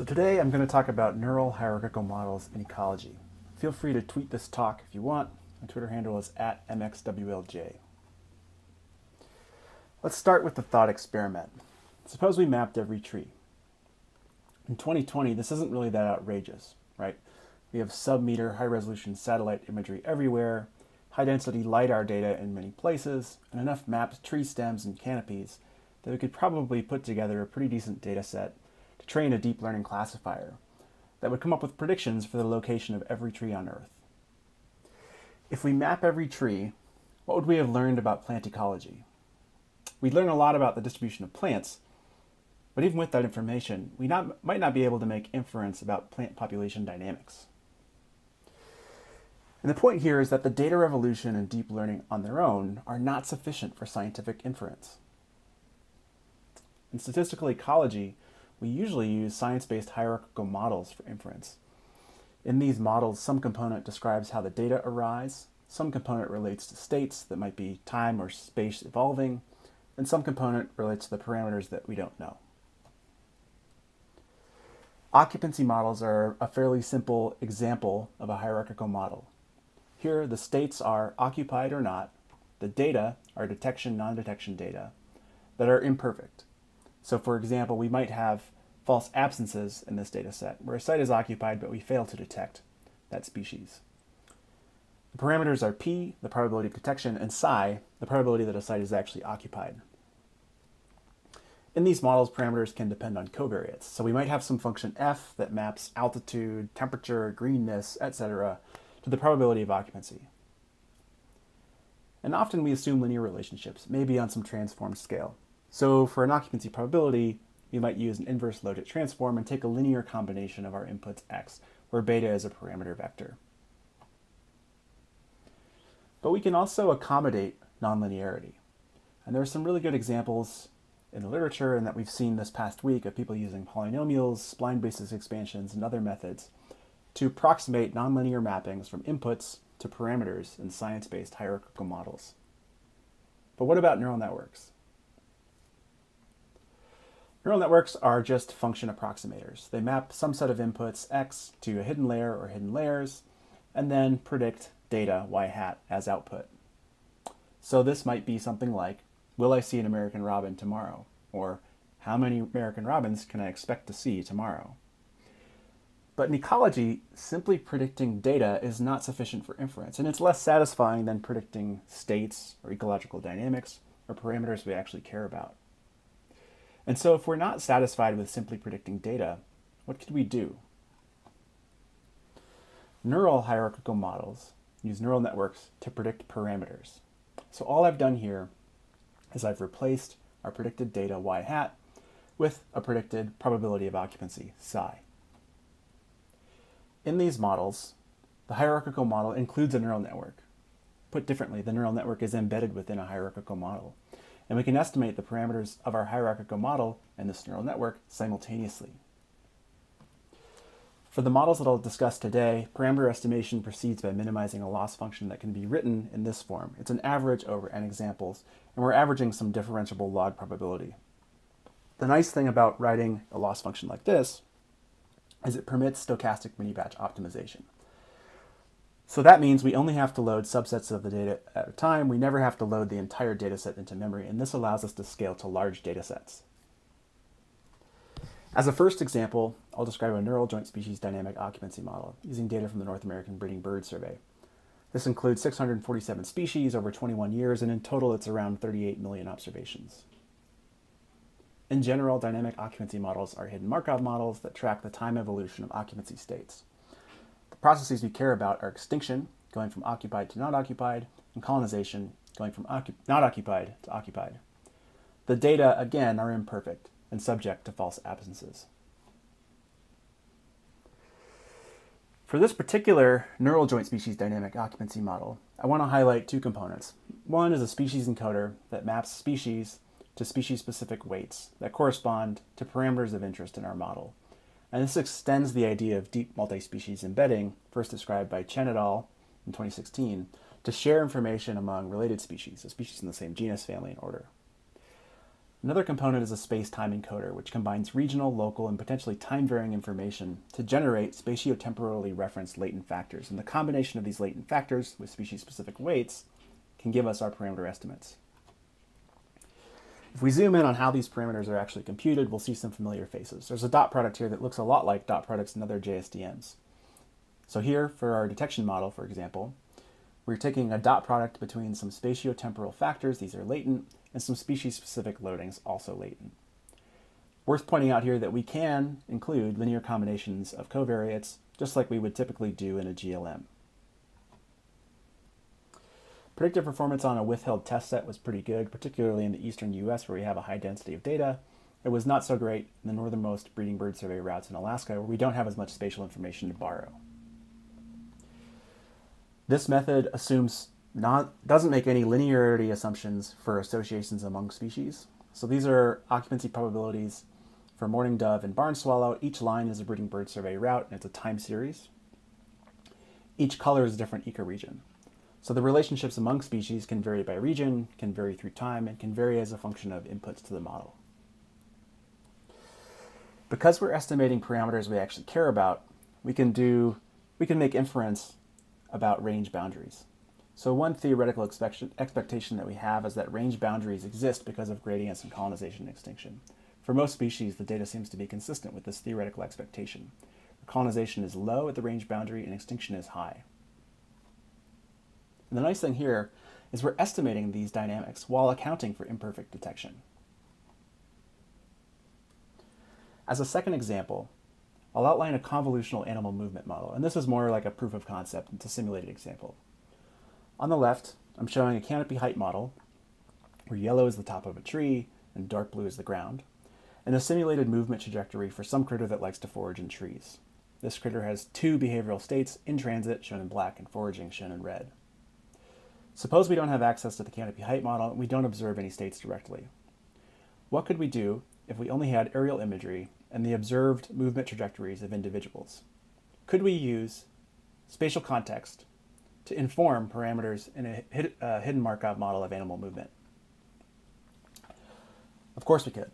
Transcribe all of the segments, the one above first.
So today I'm going to talk about neural hierarchical models in ecology. Feel free to tweet this talk if you want. My Twitter handle is at mxwlj. Let's start with the thought experiment. Suppose we mapped every tree. In 2020, this isn't really that outrageous, right? We have sub-meter high-resolution satellite imagery everywhere, high-density LiDAR data in many places, and enough mapped tree stems and canopies that we could probably put together a pretty decent data set train a deep learning classifier that would come up with predictions for the location of every tree on Earth. If we map every tree, what would we have learned about plant ecology? We'd learn a lot about the distribution of plants, but even with that information, we not, might not be able to make inference about plant population dynamics. And the point here is that the data revolution and deep learning on their own are not sufficient for scientific inference. In statistical ecology, we usually use science-based hierarchical models for inference. In these models, some component describes how the data arise, some component relates to states that might be time or space evolving, and some component relates to the parameters that we don't know. Occupancy models are a fairly simple example of a hierarchical model. Here, the states are occupied or not, the data are detection, non-detection data that are imperfect. So for example, we might have false absences in this data set, where a site is occupied but we fail to detect that species. The parameters are p, the probability of detection, and psi, the probability that a site is actually occupied. In these models, parameters can depend on covariates. So we might have some function f that maps altitude, temperature, greenness, etc. to the probability of occupancy. And often we assume linear relationships, maybe on some transformed scale. So for an occupancy probability, we might use an inverse logit transform and take a linear combination of our inputs x, where beta is a parameter vector. But we can also accommodate nonlinearity. And there are some really good examples in the literature and that we've seen this past week of people using polynomials, spline basis expansions, and other methods to approximate nonlinear mappings from inputs to parameters in science-based hierarchical models. But what about neural networks? Neural networks are just function approximators. They map some set of inputs x to a hidden layer or hidden layers, and then predict data y hat as output. So this might be something like, will I see an American robin tomorrow? Or how many American robins can I expect to see tomorrow? But in ecology, simply predicting data is not sufficient for inference, and it's less satisfying than predicting states or ecological dynamics or parameters we actually care about. And so if we're not satisfied with simply predicting data, what could we do? Neural hierarchical models use neural networks to predict parameters. So all I've done here is I've replaced our predicted data y hat with a predicted probability of occupancy psi. In these models, the hierarchical model includes a neural network. Put differently, the neural network is embedded within a hierarchical model and we can estimate the parameters of our hierarchical model and this neural network simultaneously. For the models that I'll discuss today, parameter estimation proceeds by minimizing a loss function that can be written in this form. It's an average over n examples, and we're averaging some differentiable log probability. The nice thing about writing a loss function like this is it permits stochastic mini-batch optimization. So that means we only have to load subsets of the data at a time. We never have to load the entire data set into memory, and this allows us to scale to large data sets. As a first example, I'll describe a neural joint species dynamic occupancy model using data from the North American Breeding Bird Survey. This includes 647 species over 21 years, and in total it's around 38 million observations. In general, dynamic occupancy models are hidden Markov models that track the time evolution of occupancy states processes we care about are extinction, going from occupied to not occupied, and colonization, going from not occupied to occupied. The data, again, are imperfect and subject to false absences. For this particular neural joint species dynamic occupancy model, I want to highlight two components. One is a species encoder that maps species to species-specific weights that correspond to parameters of interest in our model. And this extends the idea of deep multi-species embedding, first described by Chen et al. in 2016, to share information among related species, so species in the same genus, family, and order. Another component is a space-time encoder, which combines regional, local, and potentially time-varying information to generate spatiotemporally referenced latent factors. And the combination of these latent factors with species-specific weights can give us our parameter estimates. If we zoom in on how these parameters are actually computed, we'll see some familiar faces. There's a dot product here that looks a lot like dot products in other JSDMs. So here, for our detection model, for example, we're taking a dot product between some spatiotemporal factors, these are latent, and some species-specific loadings, also latent. Worth pointing out here that we can include linear combinations of covariates, just like we would typically do in a GLM. Predictive performance on a withheld test set was pretty good, particularly in the eastern US where we have a high density of data. It was not so great in the northernmost breeding bird survey routes in Alaska where we don't have as much spatial information to borrow. This method assumes not, doesn't make any linearity assumptions for associations among species. So these are occupancy probabilities for mourning dove and barn swallow. Each line is a breeding bird survey route and it's a time series. Each color is a different ecoregion. So the relationships among species can vary by region, can vary through time, and can vary as a function of inputs to the model. Because we're estimating parameters we actually care about, we can do we can make inference about range boundaries. So one theoretical expectation that we have is that range boundaries exist because of gradients in colonization and extinction. For most species, the data seems to be consistent with this theoretical expectation. Colonization is low at the range boundary and extinction is high. And the nice thing here is we're estimating these dynamics while accounting for imperfect detection. As a second example, I'll outline a convolutional animal movement model, and this is more like a proof of concept. It's a simulated example. On the left, I'm showing a canopy height model where yellow is the top of a tree and dark blue is the ground, and a simulated movement trajectory for some critter that likes to forage in trees. This critter has two behavioral states, in transit shown in black and foraging shown in red. Suppose we don't have access to the canopy height model and we don't observe any states directly. What could we do if we only had aerial imagery and the observed movement trajectories of individuals? Could we use spatial context to inform parameters in a hid, uh, hidden Markov model of animal movement? Of course we could.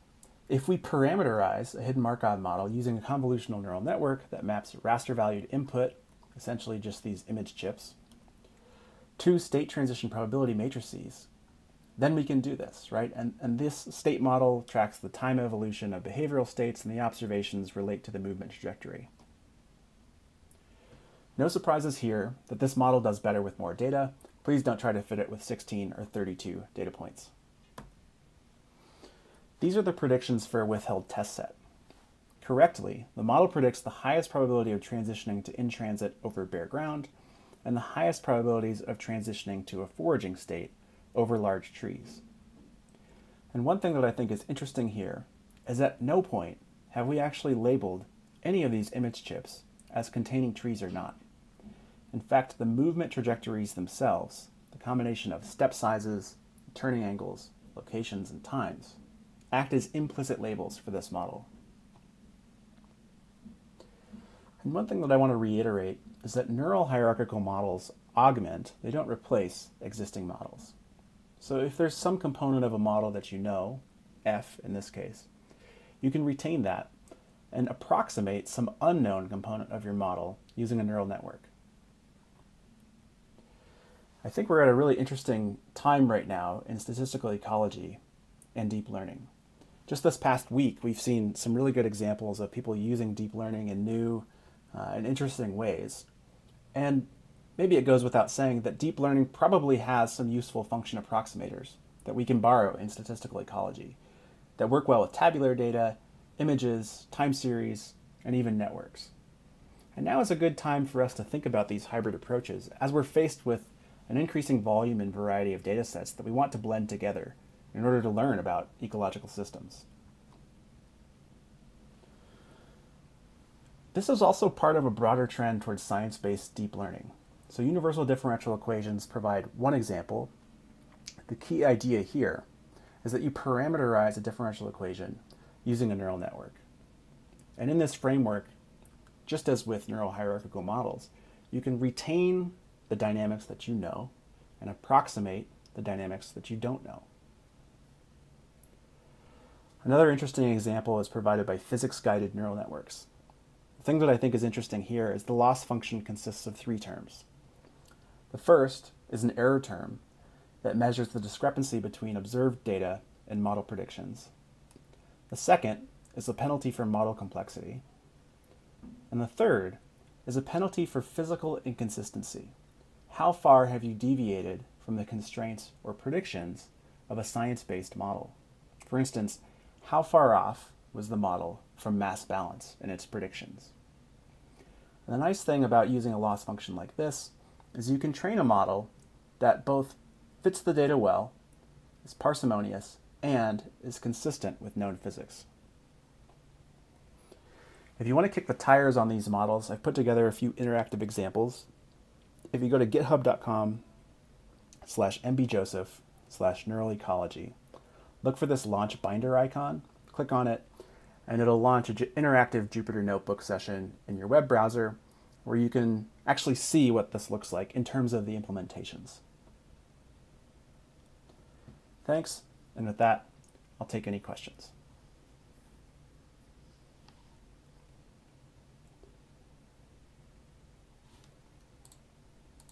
If we parameterize a hidden Markov model using a convolutional neural network that maps raster valued input, essentially just these image chips, to state transition probability matrices, then we can do this, right? And, and this state model tracks the time evolution of behavioral states and the observations relate to the movement trajectory. No surprises here that this model does better with more data. Please don't try to fit it with 16 or 32 data points. These are the predictions for a withheld test set. Correctly, the model predicts the highest probability of transitioning to in-transit over bare ground and the highest probabilities of transitioning to a foraging state over large trees. And one thing that I think is interesting here is at no point have we actually labeled any of these image chips as containing trees or not. In fact, the movement trajectories themselves, the combination of step sizes, turning angles, locations, and times, act as implicit labels for this model. One thing that I want to reiterate is that neural hierarchical models augment, they don't replace existing models. So if there's some component of a model that you know, F in this case, you can retain that and approximate some unknown component of your model using a neural network. I think we're at a really interesting time right now in statistical ecology and deep learning. Just this past week, we've seen some really good examples of people using deep learning in new uh, and interesting ways. And maybe it goes without saying that deep learning probably has some useful function approximators that we can borrow in statistical ecology that work well with tabular data, images, time series, and even networks. And now is a good time for us to think about these hybrid approaches as we're faced with an increasing volume and variety of data sets that we want to blend together in order to learn about ecological systems. This is also part of a broader trend towards science-based deep learning. So universal differential equations provide one example. The key idea here is that you parameterize a differential equation using a neural network. And in this framework, just as with neural hierarchical models, you can retain the dynamics that you know and approximate the dynamics that you don't know. Another interesting example is provided by physics-guided neural networks. Thing that I think is interesting here is the loss function consists of three terms. The first is an error term that measures the discrepancy between observed data and model predictions. The second is a penalty for model complexity. And the third is a penalty for physical inconsistency. How far have you deviated from the constraints or predictions of a science-based model? For instance, how far off was the model from mass balance in its predictions? And the nice thing about using a loss function like this is you can train a model that both fits the data well, is parsimonious, and is consistent with known physics. If you want to kick the tires on these models, I've put together a few interactive examples. If you go to github.com slash mbjoseph slash look for this launch binder icon, click on it, and it'll launch an interactive Jupyter Notebook session in your web browser where you can actually see what this looks like in terms of the implementations. Thanks, and with that, I'll take any questions.